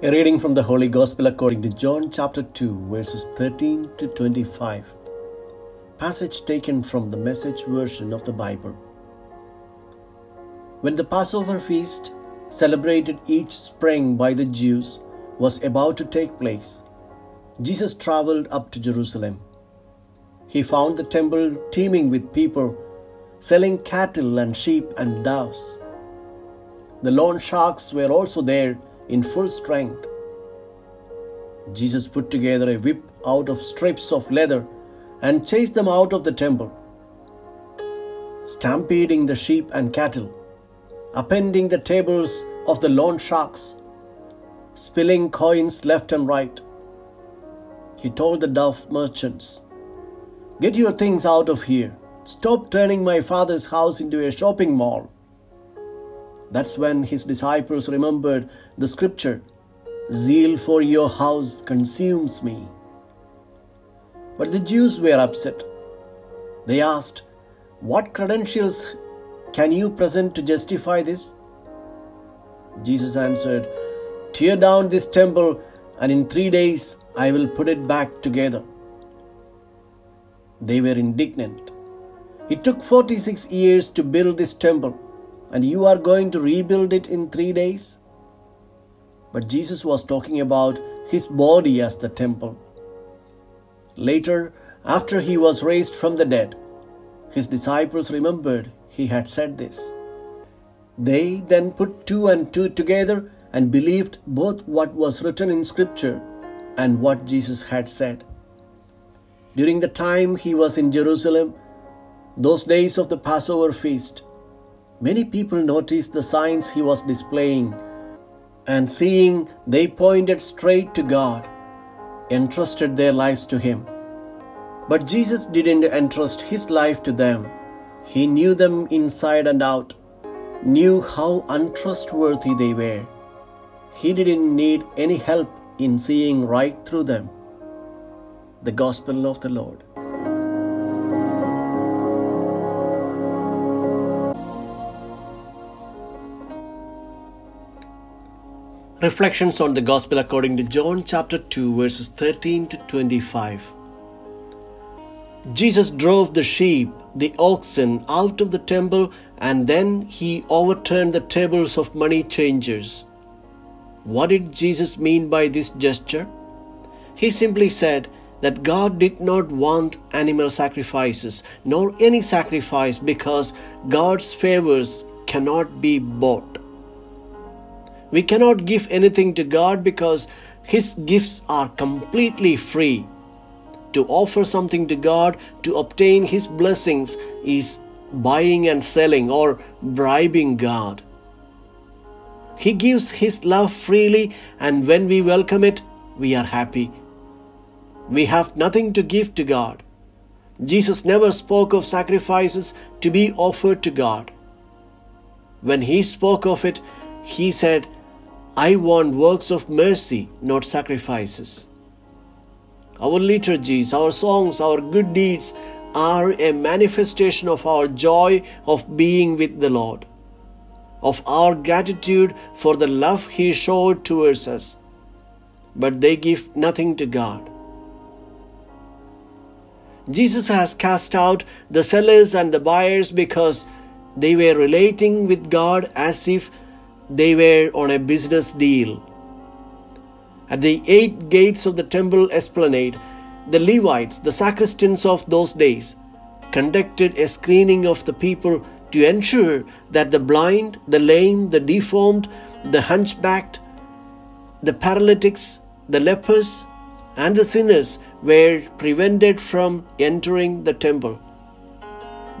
A reading from the Holy Gospel according to John chapter 2, verses 13 to 25. Passage taken from the message version of the Bible. When the Passover feast, celebrated each spring by the Jews, was about to take place, Jesus traveled up to Jerusalem. He found the temple teeming with people selling cattle and sheep and doves. The loan sharks were also there in full strength. Jesus put together a whip out of strips of leather and chased them out of the temple, stampeding the sheep and cattle, upending the tables of the loan sharks, spilling coins left and right. He told the dove merchants, Get your things out of here. Stop turning my father's house into a shopping mall. That's when his disciples remembered the scripture Zeal for your house consumes me. But the Jews were upset. They asked, What credentials can you present to justify this? Jesus answered, Tear down this temple, and in three days I will put it back together. They were indignant. It took 46 years to build this temple and you are going to rebuild it in three days? But Jesus was talking about his body as the temple. Later, after he was raised from the dead, his disciples remembered he had said this. They then put two and two together and believed both what was written in Scripture and what Jesus had said. During the time he was in Jerusalem, those days of the Passover feast, Many people noticed the signs he was displaying, and seeing they pointed straight to God, entrusted their lives to him. But Jesus didn't entrust his life to them. He knew them inside and out, knew how untrustworthy they were. He didn't need any help in seeing right through them. The Gospel of the Lord. Reflections on the Gospel according to John chapter 2, verses 13 to 25. Jesus drove the sheep, the oxen, out of the temple, and then he overturned the tables of money changers. What did Jesus mean by this gesture? He simply said that God did not want animal sacrifices, nor any sacrifice, because God's favors cannot be bought. We cannot give anything to God because His gifts are completely free. To offer something to God to obtain His blessings is buying and selling or bribing God. He gives His love freely, and when we welcome it, we are happy. We have nothing to give to God. Jesus never spoke of sacrifices to be offered to God. When He spoke of it, He said, I want works of mercy, not sacrifices. Our liturgies, our songs, our good deeds are a manifestation of our joy of being with the Lord, of our gratitude for the love He showed towards us. But they give nothing to God. Jesus has cast out the sellers and the buyers because they were relating with God as if they were on a business deal. At the eight gates of the temple esplanade, the Levites, the sacristans of those days, conducted a screening of the people to ensure that the blind, the lame, the deformed, the hunchbacked, the paralytics, the lepers, and the sinners were prevented from entering the temple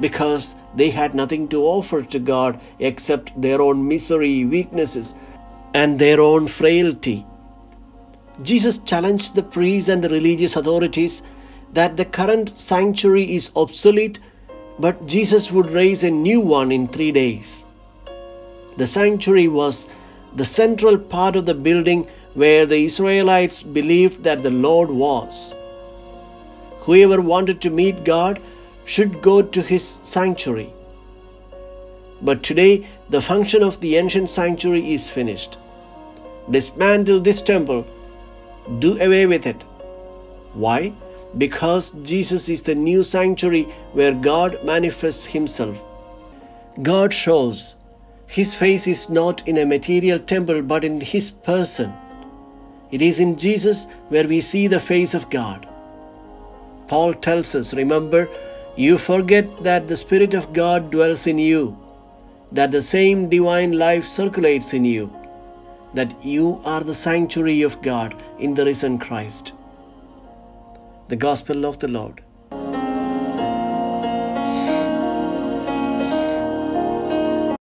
because they had nothing to offer to God except their own misery, weaknesses, and their own frailty. Jesus challenged the priests and the religious authorities that the current sanctuary is obsolete, but Jesus would raise a new one in three days. The sanctuary was the central part of the building where the Israelites believed that the Lord was. Whoever wanted to meet God should go to his sanctuary. But today, the function of the ancient sanctuary is finished. dismantle this temple, do away with it. Why? Because Jesus is the new sanctuary where God manifests Himself. God shows His face is not in a material temple but in His person. It is in Jesus where we see the face of God. Paul tells us, remember, you forget that the Spirit of God dwells in you, that the same divine life circulates in you, that you are the sanctuary of God in the risen Christ. The Gospel of the Lord.